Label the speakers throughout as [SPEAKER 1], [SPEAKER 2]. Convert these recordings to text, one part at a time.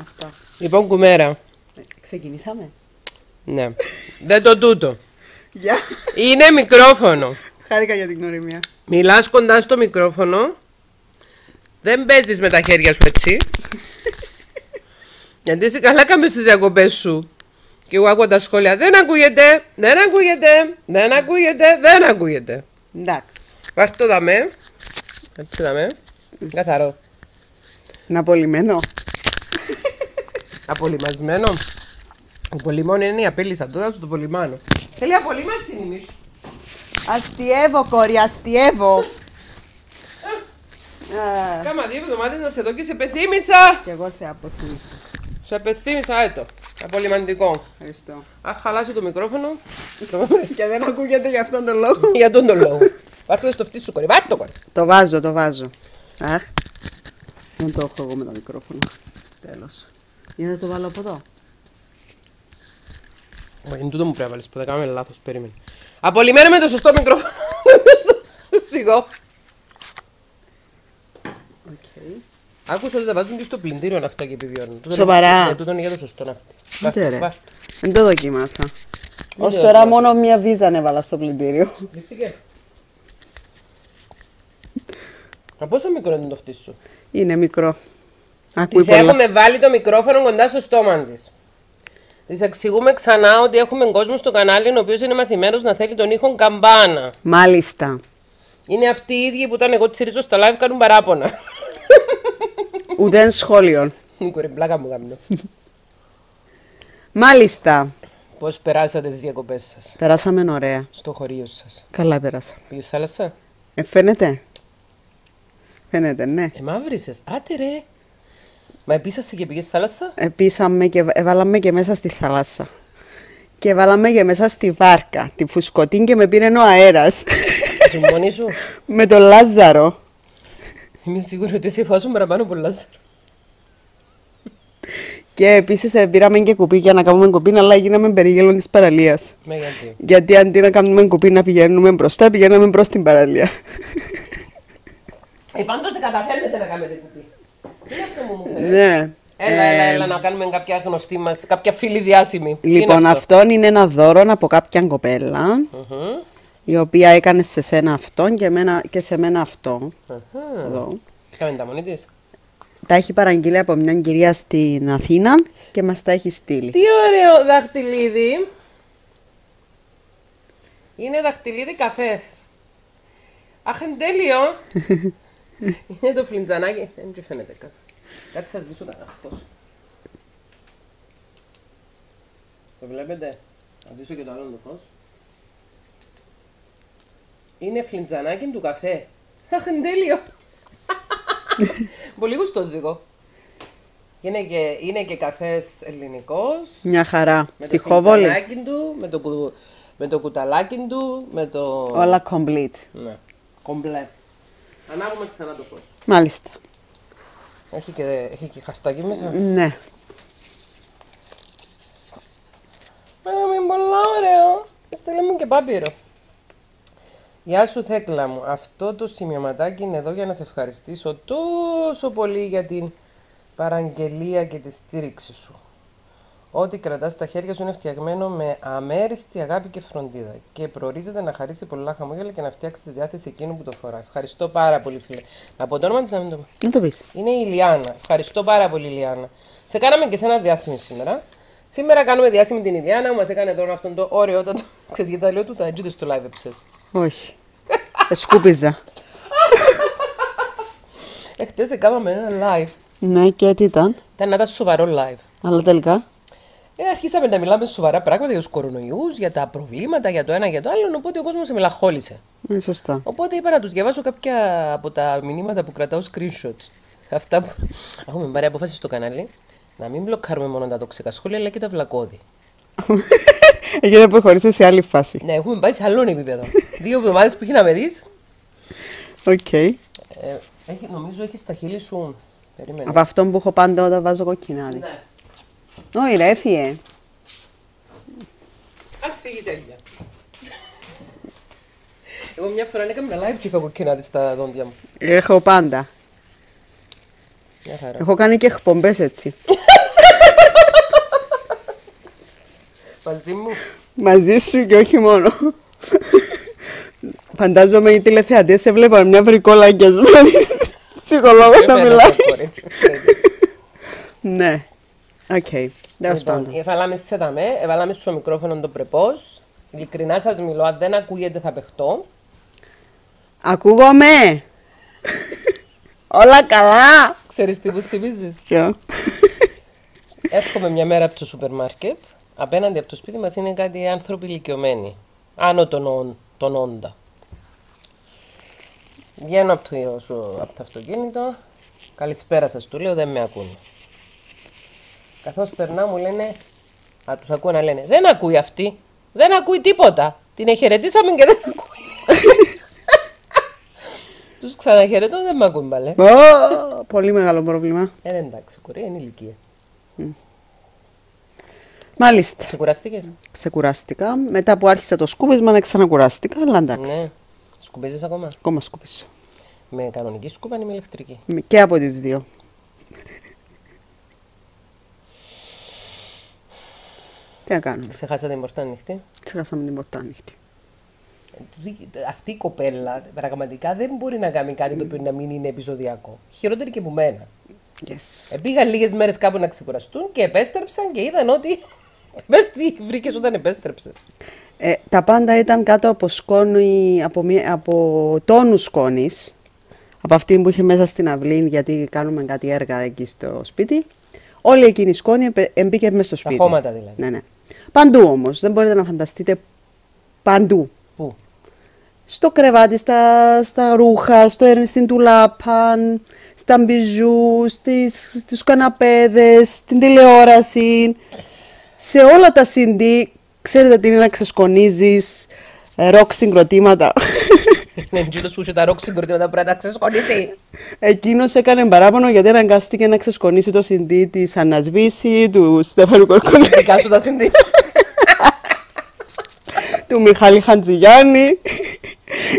[SPEAKER 1] Αυτό.
[SPEAKER 2] Λοιπόν, κουμέρα.
[SPEAKER 1] Ε, Ξεκινήσαμε;
[SPEAKER 2] Ναι. Δεν το τούτο.
[SPEAKER 1] Γεια.
[SPEAKER 2] Είναι μικρόφωνο.
[SPEAKER 1] Χάρηκα για την γνωριμία.
[SPEAKER 2] Μιλάς κοντά στο μικρόφωνο. Δεν παίζεις με τα χέρια σου έτσι. Γιατί εσύ καλά κάμε στις διακοπές σου. Και εγώ άκουγα τα σχόλια. Δεν ακούγεται, δεν ακούγεται, δεν ακούγεται, δεν ακούγεται.
[SPEAKER 1] Εντάξει.
[SPEAKER 2] Πάρ' το δαμέ. Έτσι δαμέ. Καθαρό.
[SPEAKER 1] Να πολυμένω.
[SPEAKER 2] Απολυμασμένο. Ο πολυμόν είναι η απέλησα. Τώρα σου το πολυμάνω. Θέλει απολύμαση η μισού.
[SPEAKER 1] Αστιεύω, κόρη, αστιεύω. Α,
[SPEAKER 2] Κάμα δύο εβδομάδες να σε δω και σε πεθύμησα.
[SPEAKER 1] Κι εγώ σε αποθύμησα.
[SPEAKER 2] Σε πεθύμησα, έτο. Απολυμαντικό.
[SPEAKER 1] Ευχαριστώ.
[SPEAKER 2] Αχ, χαλάσει το μικρόφωνο.
[SPEAKER 1] Και δεν ακούγεται για αυτόν τον λόγο.
[SPEAKER 2] Για τον τον λόγο. Πάρτε το στο φτύσι σου, κορί. Πάρτε το, κορί.
[SPEAKER 1] Το βάζω, το βάζω. Αχ. Δεν το έχω εγώ με το μικρόφωνο. Τέλος. Για να το βάλω από εδώ.
[SPEAKER 2] Όχι, είναι τούτο μου πρέπει να βάλεις, που δεν κάνουμε λάθος, περίμενε. Απολυμμένο με το σωστό μικρόφωνο. Στιγώ.
[SPEAKER 1] Οκ.
[SPEAKER 2] Άκουσα ότι τα βάζουν και στο πλυντήριο αυτά και επιβιώνουν. Τούτο
[SPEAKER 1] Σοβαρά;
[SPEAKER 2] είναι- Ναι, τούτο είναι για το σωστό αυτή.
[SPEAKER 1] Ούτε ρε.
[SPEAKER 2] Βάστε.
[SPEAKER 1] Δεν το δοκίμασα. Ως
[SPEAKER 2] το
[SPEAKER 1] τώρα
[SPEAKER 2] δοκίμασα.
[SPEAKER 1] μόνο μία βίζα έβαλα στο πλυντήριο.
[SPEAKER 2] Λύθηκε. Από πόσο μικρό είναι το φτύσι σου;
[SPEAKER 1] Είναι μικρό. Ακούει
[SPEAKER 2] Τη
[SPEAKER 1] πολλά.
[SPEAKER 2] έχουμε βάλει το μικρόφωνο κοντά στο στόμα της. Τη εξηγούμε ξανά ότι έχουμε κόσμο στο κανάλι ο οποίος είναι μαθημένος να θέλει τον ήχο καμπάνα.
[SPEAKER 1] Μάλιστα.
[SPEAKER 2] Είναι αυτοί οι ίδιοι που ήταν εγώ τσιρίζω στα live κάνουν παράπονα.
[SPEAKER 1] Ουδέν σχόλιον.
[SPEAKER 2] Κορυμπλάκα μου γάμνο.
[SPEAKER 1] Μάλιστα.
[SPEAKER 2] Πώς περάσατε τις διακοπές σας;
[SPEAKER 1] Περάσαμε ωραία.
[SPEAKER 2] στο χωρίο σας.
[SPEAKER 1] Καλά πέρασα.
[SPEAKER 2] Πήγε θάλασσα;
[SPEAKER 1] Ε, φαίνεται. Φαίνεται, ναι.
[SPEAKER 2] Ε, μαύρισε. Άτε ρε. Μα επίσασε και πήγες θάλασσα;
[SPEAKER 1] Επίσαμε και έβαλαμε και μέσα στη θάλασσα. Και βάλαμε και μέσα στη βάρκα. Τη φουσκωτή και με πήρε ο αέρας.
[SPEAKER 2] Τη μόνη σου;
[SPEAKER 1] με τον Λάζαρο.
[SPEAKER 2] Είμαι σίγουρη ότι εσύ φάσουν παραπάνω πολλά. Λάζαρο.
[SPEAKER 1] Και επίσης πήραμε και κουπί για να κάνουμε κουπί, αλλά γίναμε περίγελο της παραλίας.
[SPEAKER 2] Με γιατί.
[SPEAKER 1] Γιατί αντί να κάνουμε κουπί να πηγαίνουμε μπροστά, πηγαίναμε προ την παραλία.
[SPEAKER 2] Ε, πάντως καταφέρνετε να κάνετε κουπί. Τι είναι αυτό που μου φέρε.
[SPEAKER 1] ναι.
[SPEAKER 2] Έλα, έλα, έλα να κάνουμε κάποια γνωστή μας, κάποια φίλη διάσημη. Τι
[SPEAKER 1] Λοιπόν,
[SPEAKER 2] είναι αυτό;
[SPEAKER 1] αυτόν είναι ένα δώρο από κάποια κοπέλα, η οποία έκανε σε σένα αυτόν και, εμένα, και σε μένα αυτό.
[SPEAKER 2] Αχα.
[SPEAKER 1] Εδώ.
[SPEAKER 2] Κάμε τα μόνη της.
[SPEAKER 1] Τα έχει παραγγείλει από μια κυρία στην Αθήνα και μας τα έχει στείλει.
[SPEAKER 2] Τι ωραίο δαχτυλίδι. Είναι δαχτυλίδι καφές. Αχ, εν τέλειο. είναι το φλιντζανάκι. Δεν και φαίνεται καν. Κάτι σας σβήσω τα φως. Το βλέπετε; Θα ζήσω και το άλλο το φως. Είναι φλιντζανάκι του καφέ. Αχ, εν τέλειο. Πολύ γουστόζικο. Είναι και, είναι και καφές ελληνικός.
[SPEAKER 1] Μια χαρά.
[SPEAKER 2] Με
[SPEAKER 1] Στη
[SPEAKER 2] το
[SPEAKER 1] Χόβολη.
[SPEAKER 2] φλιτζανάκι του, με το, κου- με το κουταλάκι του, με το...
[SPEAKER 1] Όλα complete.
[SPEAKER 2] Ναι, κομπλέ. Ανάβουμε ξανά το φως.
[SPEAKER 1] Μάλιστα.
[SPEAKER 2] Έχει και, έχει και χαρτάκι μέσα.
[SPEAKER 1] Ναι.
[SPEAKER 2] Μένα είναι πολλά ωραίο. Στείλε μου και πάπυρο. Γεια σου Θέκλα μου. Αυτό το σημειωματάκι είναι εδώ για να σε ευχαριστήσω τόσο πολύ για την παραγγελία και τη στήριξη σου. Ό,τι κρατάς στα χέρια σου είναι φτιαγμένο με αμέριστη αγάπη και φροντίδα και προορίζεται να χαρίσει πολλά χαμόγελα και να φτιάξει τη διάθεση εκείνου που το φορά. Ευχαριστώ πάρα πολύ, φίλε. Από το όνομα της να μην το πω.
[SPEAKER 1] Να το πεις.
[SPEAKER 2] Είναι η Ηλιάνα. Ευχαριστώ πάρα πολύ, Ηλιάνα. Σε κάναμε και σε ένα διάσημη σήμερα. Σήμερα κάνουμε διάσημη την Ηλιάνα που μας έκανε τώρα αυτόν το ωραιότατο. Ξέρεις γιατί τα λέω του, τα έτσι στο live έψες.
[SPEAKER 1] Όχι. Ε, Σκούπιζα.
[SPEAKER 2] Εχθές έκαναμε ένα live.
[SPEAKER 1] Ναι, και τι ήταν;
[SPEAKER 2] Ήταν ένα σοβαρό live.
[SPEAKER 1] Αλλά τελικά;
[SPEAKER 2] Ε, αρχίσαμε να μιλάμε σοβαρά πράγματα για τους κορονοϊούς, για τα προβλήματα, για το ένα για το άλλο. Οπότε ο κόσμος σε μελαχόλησε.
[SPEAKER 1] Ναι, σωστά.
[SPEAKER 2] Οπότε είπα να τους διαβάσω κάποια από τα μηνύματα που κρατάω screenshots. Αυτά που. Έχουμε πάρει απόφαση στο κανάλι να μην μπλοκάρουμε μόνο τα τοξικά σχόλια αλλά και τα βλακώδη.
[SPEAKER 1] Έχετε προχωρήσει σε άλλη φάση.
[SPEAKER 2] Ναι, έχουμε πάει σε άλλο επίπεδο. Δύο εβδομάδες που έχει να με δεις.
[SPEAKER 1] Οκ.
[SPEAKER 2] Ε, έχει, νομίζω έχεις στα χείλη σου. Περίμενε.
[SPEAKER 1] Από αυτόν που έχω πάντα όταν βάζω κοκκινάδι.
[SPEAKER 2] Ναι.
[SPEAKER 1] Όχι, ρε, έφυγε.
[SPEAKER 2] Α φύγει τέλεια. Εγώ μια φορά έκανα ένα live και είχα κοκκινάδι στα δόντια μου.
[SPEAKER 1] Έχω πάντα.
[SPEAKER 2] Μια χαρά.
[SPEAKER 1] Έχω κάνει και εκπομπές έτσι.
[SPEAKER 2] Μαζί μου.
[SPEAKER 1] Μαζί σου και όχι μόνο. Φαντάζομαι οι τηλεθεατές σε βλέπαν μια βρικόλα αγκιασμένη. Ψυχολόγος να
[SPEAKER 2] Βέβαια,
[SPEAKER 1] μιλάει.
[SPEAKER 2] το κορίτσι.
[SPEAKER 1] Ναι. Οκ. Τέλος
[SPEAKER 2] Λοιπόν,
[SPEAKER 1] πάντων.
[SPEAKER 2] έβαλαμε σε δαμέ, έβαλαμε στο μικρόφωνο το πρεπός. Ειλικρινά σας μιλώ, αν δεν ακούγεται θα παιχτώ.
[SPEAKER 1] Ακούγομαι. Όλα καλά.
[SPEAKER 2] Ξέρεις τι μου θυμίζεις;
[SPEAKER 1] Ποιο;
[SPEAKER 2] Έρχομαι μια μέρα από το σούπερ μάρκετ. Απέναντι από το σπίτι μας είναι κάτι άνθρωποι ηλικιωμένοι. Άνω των, ον- των όντα. Βγαίνω από το, σου- από το αυτοκίνητο. Καλησπέρα σας του λέω, δεν με ακούνε. Καθώς περνάω μου λένε, α, τους ακούω να λένε, δεν ακούει αυτή, δεν ακούει τίποτα. Την εχαιρετήσαμε και δεν ακούει. τους ξαναχαιρετώ, δεν με ακούει μπαλέ.
[SPEAKER 1] Ω, Πολύ μεγάλο πρόβλημα.
[SPEAKER 2] Ε, εντάξει, κορία είναι ηλικία.
[SPEAKER 1] Μάλιστα.
[SPEAKER 2] Σε κουραστήκες.
[SPEAKER 1] Ξεκουράστηκα. Μετά που άρχισα το σκούπισμα να ξανακουράστηκα. Αλλά εντάξει.
[SPEAKER 2] Ναι. Σκουμπίζεις ακόμα;
[SPEAKER 1] Ακόμα σκούπισα.
[SPEAKER 2] Με κανονική σκούπα ή με ηλεκτρική;
[SPEAKER 1] Και από τις δύο. Τι να κάνουμε.
[SPEAKER 2] Ξεχάσατε την πορτά ανοιχτή.
[SPEAKER 1] Ξεχάσαμε την πόρτα ανοιχτή.
[SPEAKER 2] Αυτή η κοπέλα πραγματικά δεν μπορεί να κάνει κάτι το οποίο να μην είναι επεισοδιακό. Χειρότερη και από μένα.
[SPEAKER 1] Yes.
[SPEAKER 2] Ε, Πήγαν λίγες μέρες κάπου να ξεκουραστούν και επέστρεψαν και είδαν ότι. Πε τι βρήκες όταν επέστρεψες.
[SPEAKER 1] Ε, τα πάντα ήταν κάτω από σκόνη, από, μία, από τόνους σκόνης, από αυτή που είχε μέσα στην αυλή, γιατί κάνουμε κάτι έργα εκεί στο σπίτι. Όλη εκείνη η σκόνη επε- εμπήκε μέσα στο σπίτι.
[SPEAKER 2] χώματα δηλαδή.
[SPEAKER 1] Ναι, ναι. Παντού όμως, δεν μπορείτε να φανταστείτε παντού.
[SPEAKER 2] Πού;
[SPEAKER 1] Στο κρεβάτι, στα, στα ρούχα, στο, ερ- στην τουλάπαν, στα μπιζού, στις, στους καναπέδες, στην τηλεόραση, σε όλα τα CD. Ξέρετε τι είναι να ξεσκονίζεις ε, ροκ συγκροτήματα.
[SPEAKER 2] Ναι, τζίτο που είχε τα ρόξ συγκροτήματα πρέπει να τα ξεσκονίσει.
[SPEAKER 1] Εκείνος έκανε παράπονο γιατί αναγκάστηκε να ξεσκονίσει το CD της Ανασβήση, του Στέφανου Κορκολή,
[SPEAKER 2] Δικά σου τα συντή.
[SPEAKER 1] Του Μιχάλη Χαντζηγιάννη.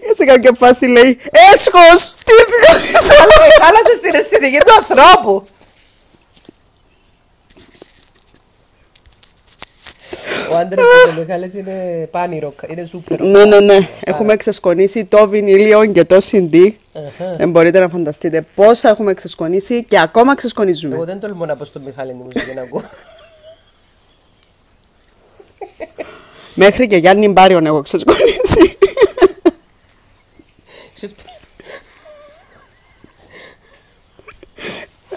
[SPEAKER 1] Και σε κάποια φάση λέει «Έσχος! Τι
[SPEAKER 2] Χάλασε στην αισθητική του ανθρώπου. Ο άντρας του Μιχάλης είναι πάνιρο, είναι σούπερ.
[SPEAKER 1] Ναι, ναι, ναι. Έχουμε ξεσκονίσει το βινίλιο και το CD.
[SPEAKER 2] Αχα.
[SPEAKER 1] Δεν μπορείτε να φανταστείτε πόσα έχουμε ξεσκονίσει και ακόμα ξεσκονίζουμε.
[SPEAKER 2] Εγώ δεν τολμώ να πω στον Μιχάλη τη μουσική να ακούω.
[SPEAKER 1] Μέχρι και Γιάννη Μπάριον έχω ξεσκονίσει.
[SPEAKER 2] Ξέρεις,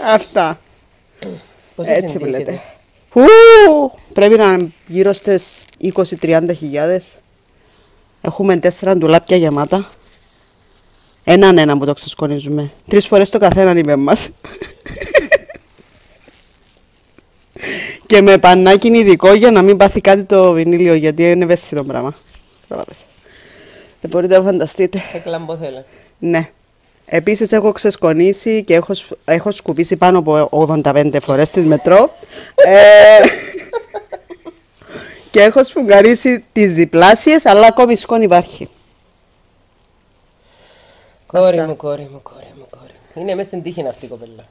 [SPEAKER 1] Αυτά.
[SPEAKER 2] Πόσες
[SPEAKER 1] Έτσι
[SPEAKER 2] συντή
[SPEAKER 1] βλέπετε.
[SPEAKER 2] έχετε;
[SPEAKER 1] Ου, πρέπει να είναι γύρω στις 20-30 χιλιάδες. Έχουμε τέσσερα ντουλάπια γεμάτα. Έναν ένα που το ξεσκονίζουμε. Τρεις φορές το καθέναν είπε μας. Και με πανάκι ειδικό για να μην πάθει κάτι το βινίλιο γιατί είναι ευαίσθητο πράγμα. Κατάλαβες. Δεν μπορείτε να φανταστείτε.
[SPEAKER 2] Εκλαμπό θέλω.
[SPEAKER 1] Ναι. Επίσης έχω ξεσκονίσει και έχω, σφ- έχω σκουπίσει πάνω από 85 φορές στις μετρό. ε, και έχω σφουγγαρίσει τις διπλάσιες, αλλά ακόμη σκόνη υπάρχει.
[SPEAKER 2] Κόρη μου, κόρη μου, κόρη μου, κόρη μου. Είναι μέσα στην τύχη αυτή η κοπέλα.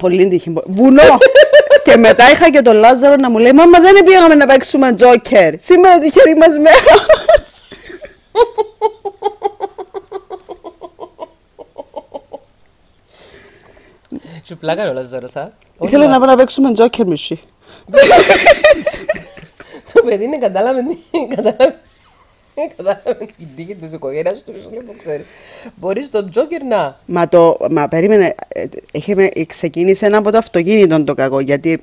[SPEAKER 1] Πολύ τύχη. Βουνό! και μετά είχα και τον Λάζαρο να μου λέει «Μάμα δεν πήγαμε να παίξουμε τζόκερ. Σήμερα τυχερή μας μέρα».
[SPEAKER 2] Σου πλάκα ο Λαζάρος, α;
[SPEAKER 1] Ήθελε να πάμε να παίξουμε τζόκερ μισή.
[SPEAKER 2] Το παιδί είναι κατάλαβε την- κατάλαβε- κατάλαβε την τύχη της οικογένειας του, σου λέει που ξέρεις. Μπορείς τον Τζόκερ να...
[SPEAKER 1] Μα το, μα περίμενε, ε, είχε, με- ξεκίνησε ένα από το αυτοκίνητο το κακό, γιατί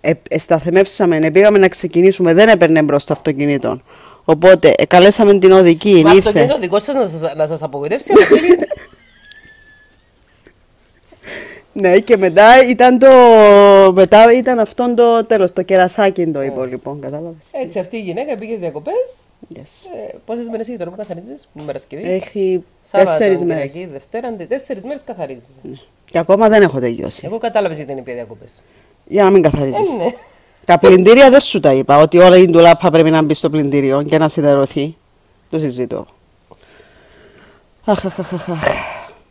[SPEAKER 1] ε, ε, σταθεμεύσαμε, ε, πήγαμε να ξεκινήσουμε, δεν έπαιρνε μπρος το αυτοκίνητο. Οπότε, ε, καλέσαμε την οδική,
[SPEAKER 2] Μα αυτό
[SPEAKER 1] ήρθε.
[SPEAKER 2] είναι το δικό σας να σας, να σας απογοητεύσει. αλλά δεν είναι.
[SPEAKER 1] Ναι, και μετά ήταν το, μετά ήταν αυτόν το τέλος, το κερασάκι το υπόλοιπο, κατάλαβες.
[SPEAKER 2] Έτσι, αυτή η γυναίκα πήγε διακοπές.
[SPEAKER 1] Yes.
[SPEAKER 2] Ε, πόσες μέρες είχε τώρα που καθαρίζεις, Παρασκευή;
[SPEAKER 1] Έχει
[SPEAKER 2] Σάββατο,
[SPEAKER 1] τέσσερις μέρες.
[SPEAKER 2] Κυριακή, Δευτέρα, ντε- τέσσερις μέρες καθαρίζεις.
[SPEAKER 1] Ναι. Και ακόμα δεν έχω τελειώσει.
[SPEAKER 2] Εγώ κατάλαβες γιατί είναι πια διακοπές.
[SPEAKER 1] Για να μην καθαρίζεις.
[SPEAKER 2] Ε, ναι.
[SPEAKER 1] Τα πλυντήρια δεν σου τα είπα, ότι όλα η ντουλάπα πρέπει να μπει στο πλυντήριο και να σιδερωθεί. Το συζητώ. Αχ, αχ, αχ, αχ, αχ.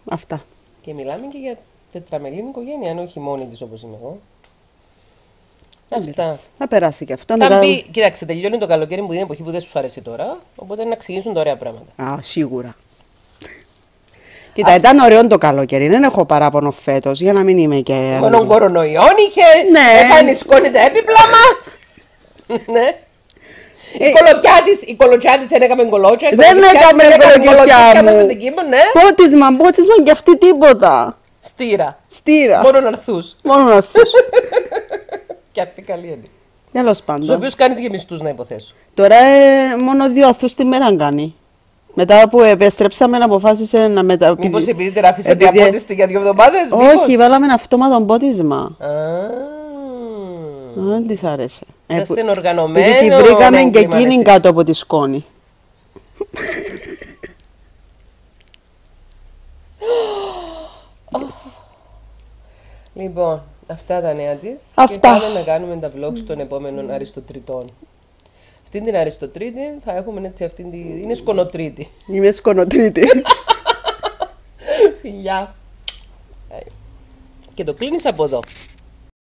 [SPEAKER 1] Αυτά.
[SPEAKER 2] Και μιλάμε και για τετραμελή οικογένεια, αν όχι μόνη της όπως είμαι εγώ. Αυτά.
[SPEAKER 1] Θα περάσει και αυτό. να
[SPEAKER 2] Θα
[SPEAKER 1] κάνουμε-
[SPEAKER 2] μπει, κοίταξε, τελειώνει το καλοκαίρι που είναι εποχή που δεν σου αρέσει τώρα. Οπότε να ξεκινήσουν τα ωραία πράγματα.
[SPEAKER 1] Α, σίγουρα. Κοίτα, ήταν ωραίο το καλοκαίρι. Δεν έχω παράπονο φέτος για να μην είμαι και.
[SPEAKER 2] Μόνο κορονοϊόν είχε.
[SPEAKER 1] Ναι.
[SPEAKER 2] Εμφανισκώνει τα έπιπλα μας. ναι. Η κολοκιά της, η κολοκιά της δεν έκαμε κολότσια. η
[SPEAKER 1] Ε, Δεν
[SPEAKER 2] κολοκιά της
[SPEAKER 1] έκαμε
[SPEAKER 2] δεν έκανε
[SPEAKER 1] κολοκιά
[SPEAKER 2] κολοκιά μες
[SPEAKER 1] μου.
[SPEAKER 2] στην Κύπρο, ναι.
[SPEAKER 1] Πότισμα, πότισμα και αυτή τίποτα.
[SPEAKER 2] Στήρα.
[SPEAKER 1] Στήρα.
[SPEAKER 2] Μόνο αρθούς.
[SPEAKER 1] Μόνο να θες.
[SPEAKER 2] Και αυτή καλή είναι.
[SPEAKER 1] Τέλο
[SPEAKER 2] Τους
[SPEAKER 1] πάντων.
[SPEAKER 2] οποίους κάνεις γεμιστούς να υποθέσω.
[SPEAKER 1] Τώρα ε, μόνο δύο αθούς τη μέρα κάνει. Μετά που επέστρεψαμε, αποφάσισε να μετα...
[SPEAKER 2] Μήπως επειδή την άφησες
[SPEAKER 1] επειδή-
[SPEAKER 2] διαπότιστη για δύο εβδομάδες,
[SPEAKER 1] Όχι, βάλαμε ένα αυτόματο πότισμα.
[SPEAKER 2] Α,
[SPEAKER 1] Δεν της άρεσε. Ε,
[SPEAKER 2] Είστε
[SPEAKER 1] που-
[SPEAKER 2] οργανωμένο
[SPEAKER 1] επειδή τη βρήκαμε και
[SPEAKER 2] έγκλημα,
[SPEAKER 1] εκείνη
[SPEAKER 2] εσείς.
[SPEAKER 1] κάτω από τη σκόνη.
[SPEAKER 2] Λοιπόν, αυτά τα νέα της.
[SPEAKER 1] Αυτά.
[SPEAKER 2] Και πάμε να κάνουμε τα vlogs των επόμενων Αριστοτριτών. Αυτήν την Αριστοτρίτη θα έχουμε έτσι αυτήν τη. είναι σκονοτρίτη.
[SPEAKER 1] Είμαι σκονοτρίτη.
[SPEAKER 2] Φιλιά. Και το κλείνεις από εδώ.